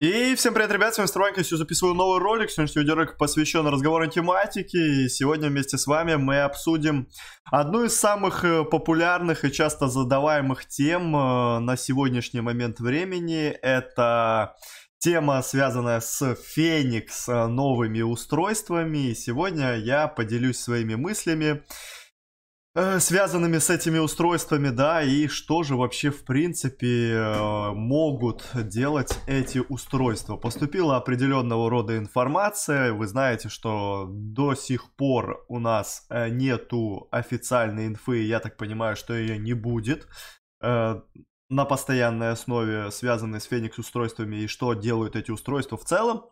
И всем привет, ребят, с вами Страванька, я записываю новый ролик, сегодняшний видеоролик посвящен разговору тематики, и сегодня вместе с вами мы обсудим одну из самых э, популярных и часто задаваемых тем э, на сегодняшний момент времени, это тема, связанная с Феникс новыми устройствами, и сегодня я поделюсь своими мыслями, Э, связанными с этими устройствами, да, и что же вообще в принципе э, могут делать эти устройства. Поступила определенного рода информация, вы знаете, что до сих пор у нас э, нету официальной инфы, я так понимаю, что ее не будет на постоянной основе, связанной с Феникс устройствами и что делают эти устройства в целом.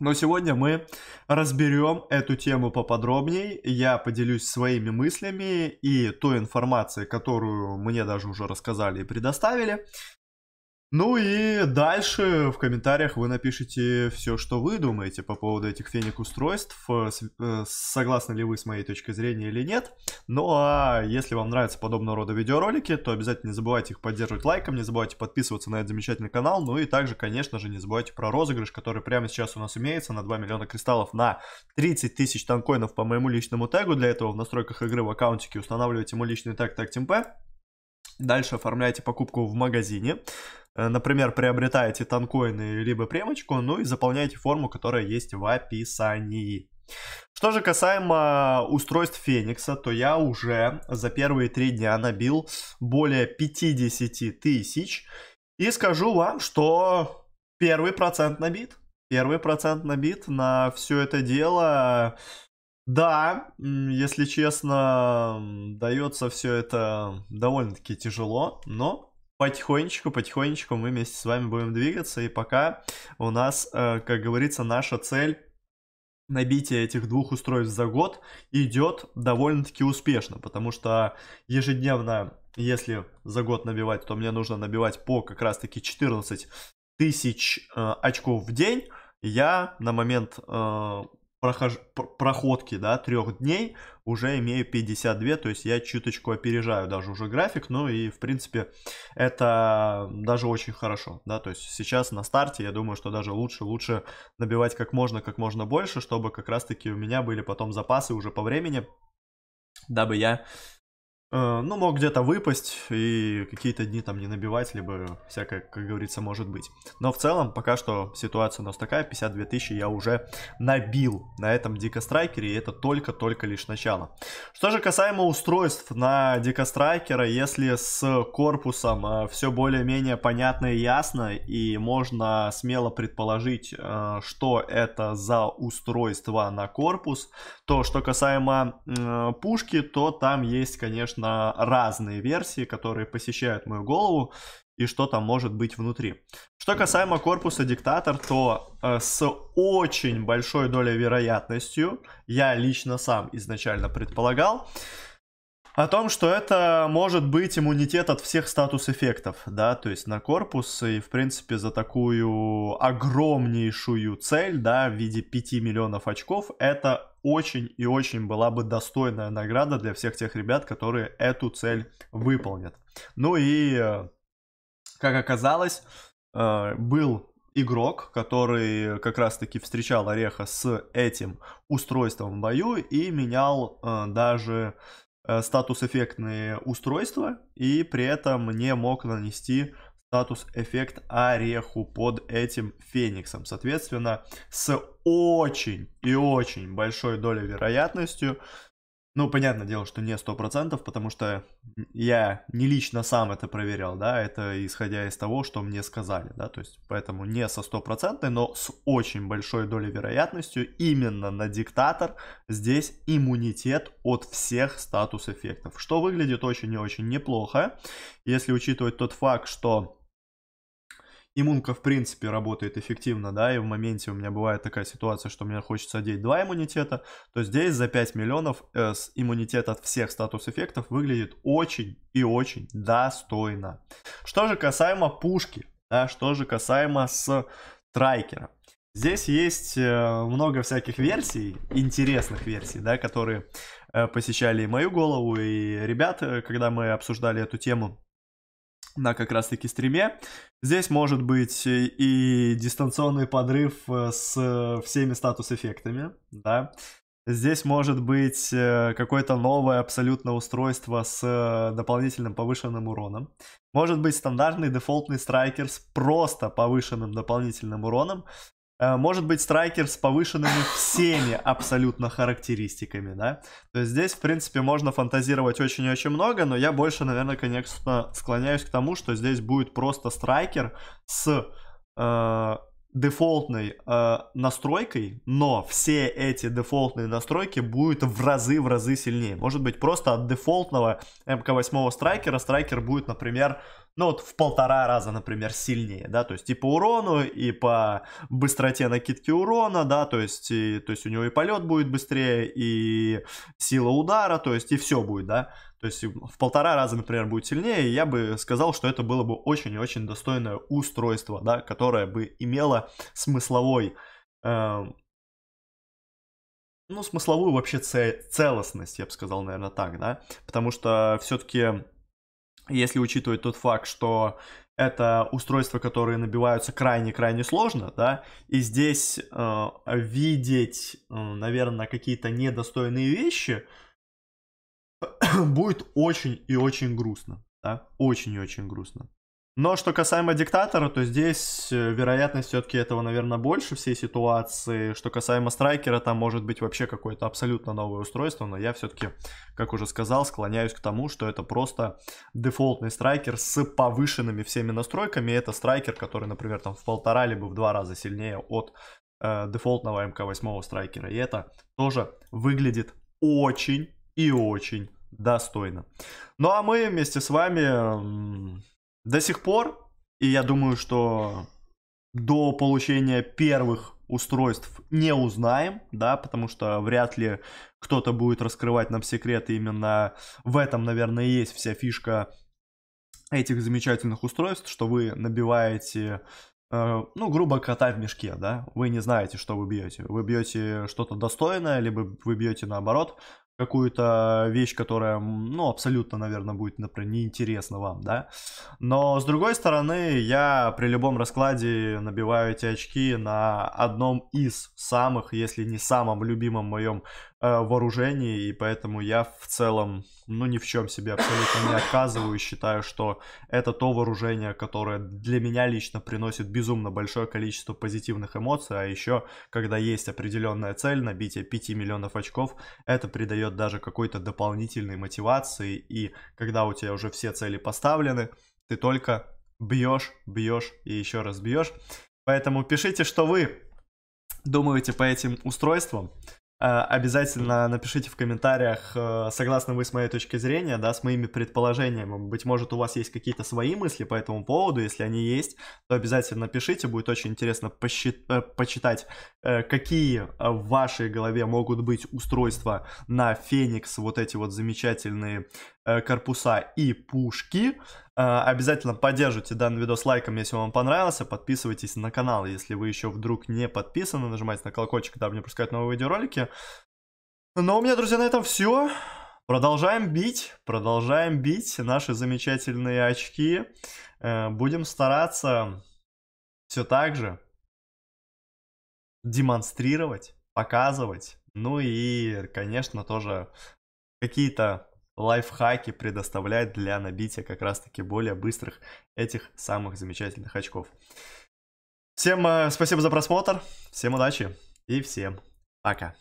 Но сегодня мы разберем эту тему поподробнее. Я поделюсь своими мыслями и той информацией, которую мне даже уже рассказали и предоставили. Ну и дальше в комментариях вы напишите все, что вы думаете по поводу этих феник устройств, э, э, согласны ли вы с моей точкой зрения или нет. Ну а если вам нравятся подобного рода видеоролики, то обязательно не забывайте их поддерживать лайком, не забывайте подписываться на этот замечательный канал, ну и также, конечно же, не забывайте про розыгрыш, который прямо сейчас у нас имеется на 2 миллиона кристаллов на 30 тысяч танкоинов по моему личному тегу. Для этого в настройках игры в аккаунтике устанавливайте мой личный тег TagTeamP. Дальше оформляйте покупку в магазине. Э, например, приобретаете танкоины либо премочку, ну и заполняете форму, которая есть в описании. Что же касаемо устройств Феникса, то я уже за первые три дня набил более 50 тысяч. И скажу вам, что первый процент набит. Первый процент набит на все это дело. Да, если честно, дается все это довольно-таки тяжело, но потихонечку, потихонечку мы вместе с вами будем двигаться. И пока у нас, э, как говорится, наша цель набитие этих двух устройств за год идет довольно-таки успешно, потому что ежедневно, если за год набивать, то мне нужно набивать по как раз-таки 14 тысяч э, очков в день. Я на момент э, прохож... проходки, да, трех дней уже имею 52, то есть я чуточку опережаю даже уже график, ну и в принципе это даже очень хорошо, да, то есть сейчас на старте я думаю, что даже лучше, лучше набивать как можно, как можно больше, чтобы как раз таки у меня были потом запасы уже по времени, дабы я ну, мог где-то выпасть и какие-то дни там не набивать, либо всякое, как говорится, может быть. Но в целом, пока что ситуация у нас такая, 52 тысячи я уже набил на этом Дикострайкере, и это только-только лишь начало. Что же касаемо устройств на Дикострайкера, если с корпусом э, все более-менее понятно и ясно, и можно смело предположить, э, что это за устройство на корпус, то что касаемо пушки, то там есть, конечно, на разные версии, которые посещают мою голову, и что там может быть внутри. Что касаемо корпуса диктатор, то э, с очень большой долей вероятностью, я лично сам изначально предполагал, о том, что это может быть иммунитет от всех статус-эффектов, да, то есть на корпус, и, в принципе, за такую огромнейшую цель, да, в виде 5 миллионов очков, это очень и очень была бы достойная награда для всех тех ребят, которые эту цель выполнят. Ну и, э, как оказалось, э, был игрок, который как раз-таки встречал Ореха с этим устройством в бою и менял э, даже статус-эффектные устройства и при этом не мог нанести статус-эффект Ореху под этим Фениксом. Соответственно, с очень и очень большой долей вероятностью ну, понятное дело, что не 100%, потому что я не лично сам это проверял, да, это исходя из того, что мне сказали, да, то есть поэтому не со стопроцентной, но с очень большой долей вероятностью именно на диктатор здесь иммунитет от всех статус-эффектов, что выглядит очень и очень неплохо, если учитывать тот факт, что иммунка в принципе работает эффективно, да, и в моменте у меня бывает такая ситуация, что мне хочется одеть два иммунитета, то здесь за 5 миллионов э, иммунитет от всех статус-эффектов выглядит очень и очень достойно. Что же касаемо пушки, да, что же касаемо с трайкера. Здесь есть э, много всяких версий, интересных версий, да, которые э, посещали и мою голову, и ребята, когда мы обсуждали эту тему, на как раз-таки стриме. Здесь может быть и дистанционный подрыв э, с всеми статус-эффектами, да. Здесь может быть э, какое-то новое абсолютно устройство с э, дополнительным повышенным уроном. Может быть стандартный дефолтный страйкер с просто повышенным дополнительным уроном. Э, может быть страйкер с повышенными всеми абсолютно характеристиками, да. То есть здесь, в принципе, можно фантазировать очень и очень много, но я больше, наверное, конечно, склоняюсь к тому, что здесь будет просто страйкер с э, дефолтной э, настройкой, но все эти дефолтные настройки будут в разы, в разы сильнее. Может быть, просто от дефолтного МК8 страйкера страйкер будет, например, ну вот в полтора раза, например, сильнее, да, то есть и по урону, и по быстроте накидки урона, да, то есть, и, то есть у него и полет будет быстрее, и сила удара, то есть и все будет, да, то есть в полтора раза, например, будет сильнее, я бы сказал, что это было бы очень и очень достойное устройство, да, которое бы имело смысловой, э, ну, смысловую вообще целостность, я бы сказал, наверное, так, да, потому что все-таки если учитывать тот факт, что это устройства, которые набиваются крайне-крайне сложно, да, и здесь э, видеть, э, наверное, какие-то недостойные вещи будет очень и очень грустно, да, очень и очень грустно. Но что касаемо диктатора, то здесь э, вероятность все-таки этого, наверное, больше всей ситуации. Что касаемо страйкера, там может быть вообще какое-то абсолютно новое устройство, но я все-таки, как уже сказал, склоняюсь к тому, что это просто дефолтный страйкер с повышенными всеми настройками. Это страйкер, который, например, там в полтора либо в два раза сильнее от э, дефолтного МК-8 страйкера. И это тоже выглядит очень и очень достойно. Ну а мы вместе с вами до сих пор, и я думаю, что до получения первых устройств не узнаем, да, потому что вряд ли кто-то будет раскрывать нам секреты именно в этом, наверное, и есть вся фишка этих замечательных устройств, что вы набиваете э, ну, грубо кота в мешке, да, вы не знаете, что вы бьете. Вы бьете что-то достойное, либо вы бьете наоборот какую-то вещь, которая, ну, абсолютно, наверное, будет, например, неинтересна вам, да. Но, с другой стороны, я при любом раскладе набиваю эти очки на одном из самых, если не самом любимом моем вооружении, и поэтому я в целом, ну, ни в чем себе абсолютно не отказываю, считаю, что это то вооружение, которое для меня лично приносит безумно большое количество позитивных эмоций, а еще, когда есть определенная цель, набитие 5 миллионов очков, это придает даже какой-то дополнительной мотивации, и когда у тебя уже все цели поставлены, ты только бьешь, бьешь и еще раз бьешь. Поэтому пишите, что вы думаете по этим устройствам. Э, обязательно напишите в комментариях, э, согласны вы с моей точкой зрения, да, с моими предположениями. Быть может, у вас есть какие-то свои мысли по этому поводу. Если они есть, то обязательно напишите. Будет очень интересно посчит... Э, почитать, какие в вашей голове могут быть устройства на Феникс, вот эти вот замечательные корпуса и пушки. Обязательно поддержите данный видос лайком, если вам понравился. Подписывайтесь на канал, если вы еще вдруг не подписаны. Нажимайте на колокольчик, дабы не пропускать новые видеоролики. Ну, у меня, друзья, на этом все. Продолжаем бить, продолжаем бить наши замечательные очки. Э, будем стараться все так же демонстрировать, показывать. Ну и, конечно, тоже какие-то лайфхаки предоставлять для набития как раз-таки более быстрых этих самых замечательных очков. Всем э, спасибо за просмотр, всем удачи и всем пока.